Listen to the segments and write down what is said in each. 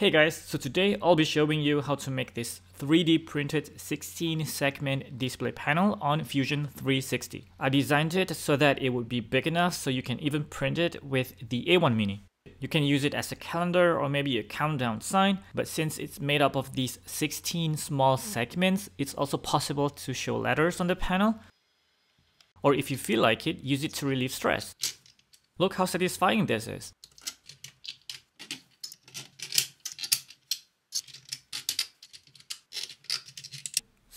Hey guys, so today I'll be showing you how to make this 3D printed 16 segment display panel on Fusion 360. I designed it so that it would be big enough so you can even print it with the A1 Mini. You can use it as a calendar or maybe a countdown sign, but since it's made up of these 16 small segments, it's also possible to show letters on the panel. Or if you feel like it, use it to relieve stress. Look how satisfying this is.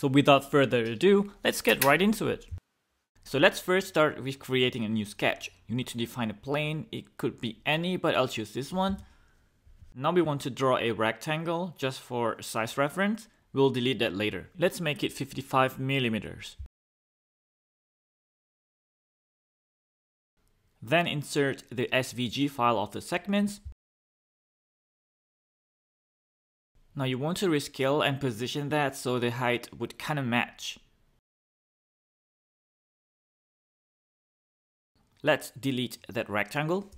So without further ado, let's get right into it. So let's first start with creating a new sketch. You need to define a plane, it could be any, but I'll choose this one. Now we want to draw a rectangle just for size reference. We'll delete that later. Let's make it 55 millimeters. Then insert the SVG file of the segments Now you want to rescale and position that so the height would kind of match. Let's delete that rectangle.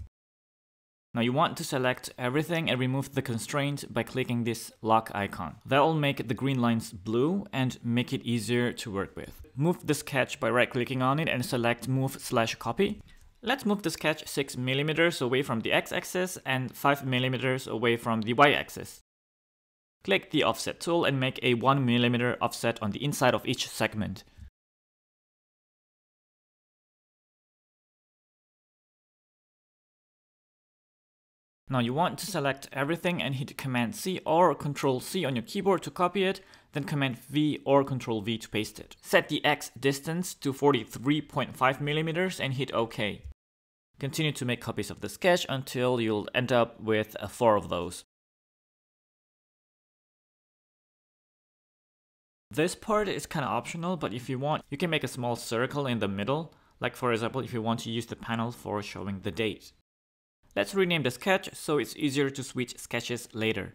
Now you want to select everything and remove the constraint by clicking this lock icon. That'll make the green lines blue and make it easier to work with. Move the sketch by right clicking on it and select move slash copy. Let's move the sketch 6mm away from the x-axis and 5mm away from the y-axis. Click the offset tool and make a 1mm offset on the inside of each segment. Now you want to select everything and hit Command C or Control C on your keyboard to copy it, then Command V or Control V to paste it. Set the X distance to 43.5 millimeters and hit OK. Continue to make copies of the sketch until you'll end up with uh, four of those. This part is kind of optional, but if you want, you can make a small circle in the middle, like for example if you want to use the panel for showing the date. Let's rename the sketch so it's easier to switch sketches later.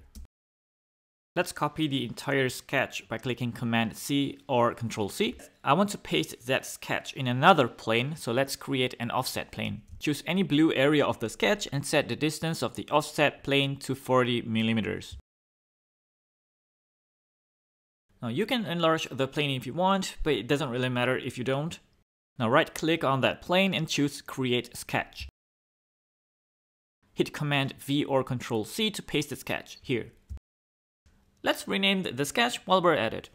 Let's copy the entire sketch by clicking Command C or Control C. I want to paste that sketch in another plane, so let's create an offset plane. Choose any blue area of the sketch and set the distance of the offset plane to 40 millimeters. Now you can enlarge the plane if you want, but it doesn't really matter if you don't. Now right click on that plane and choose create sketch. Hit command V or control C to paste the sketch here. Let's rename the sketch while we're at it.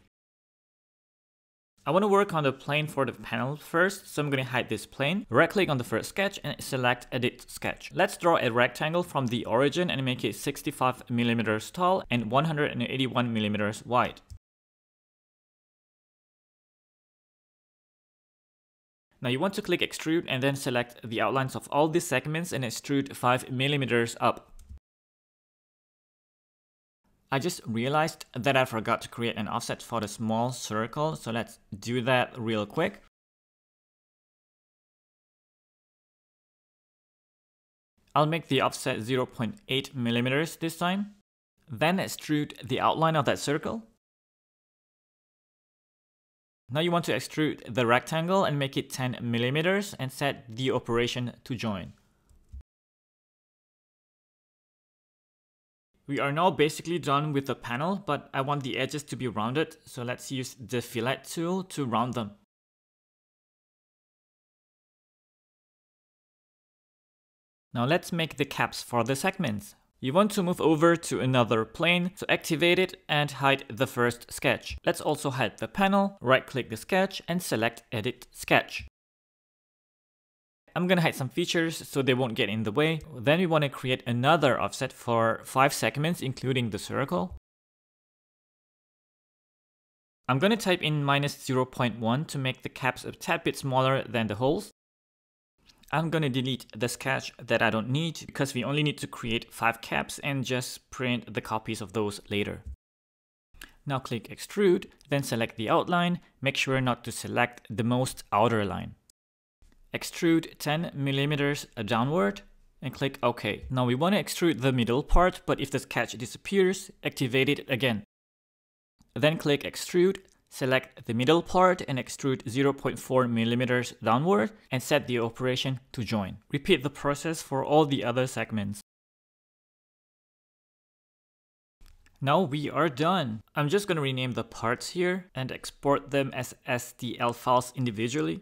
I want to work on the plane for the panel first, so I'm going to hide this plane. Right click on the first sketch and select edit sketch. Let's draw a rectangle from the origin and make it 65 millimeters tall and 181 millimeters wide. Now you want to click extrude and then select the outlines of all these segments and extrude 5 millimeters up. I just realized that I forgot to create an offset for the small circle, so let's do that real quick. I'll make the offset 0.8 millimeters this time. Then extrude the outline of that circle. Now you want to extrude the rectangle and make it 10 millimeters and set the operation to join. We are now basically done with the panel, but I want the edges to be rounded, so let's use the fillet tool to round them. Now let's make the caps for the segments. You want to move over to another plane to activate it and hide the first sketch. Let's also hide the panel, right click the sketch and select edit sketch. I'm gonna hide some features so they won't get in the way. Then we want to create another offset for 5 segments including the circle. I'm gonna type in minus 0.1 to make the caps a tad bit smaller than the holes. I'm gonna delete the sketch that I don't need because we only need to create five caps and just print the copies of those later. Now click extrude, then select the outline, make sure not to select the most outer line. Extrude 10 millimeters downward and click OK. Now we want to extrude the middle part, but if the sketch disappears, activate it again. Then click extrude, Select the middle part and extrude 0.4 millimeters downward and set the operation to join. Repeat the process for all the other segments. Now we are done. I'm just gonna rename the parts here and export them as STL files individually.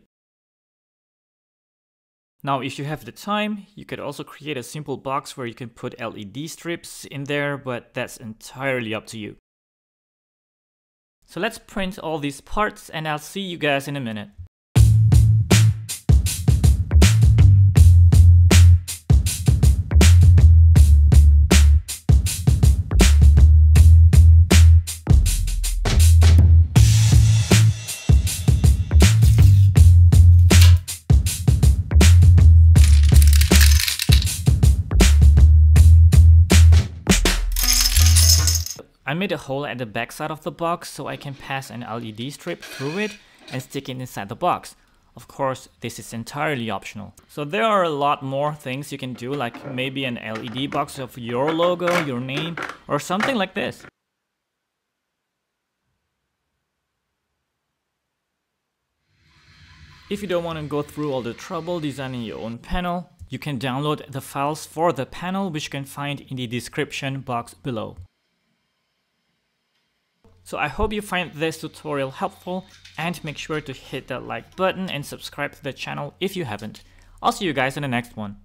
Now if you have the time, you could also create a simple box where you can put LED strips in there, but that's entirely up to you. So let's print all these parts and I'll see you guys in a minute. I made a hole at the back side of the box so I can pass an LED strip through it and stick it inside the box. Of course, this is entirely optional. So there are a lot more things you can do like maybe an LED box of your logo, your name, or something like this. If you don't want to go through all the trouble designing your own panel, you can download the files for the panel which you can find in the description box below. So I hope you find this tutorial helpful and make sure to hit that like button and subscribe to the channel if you haven't. I'll see you guys in the next one.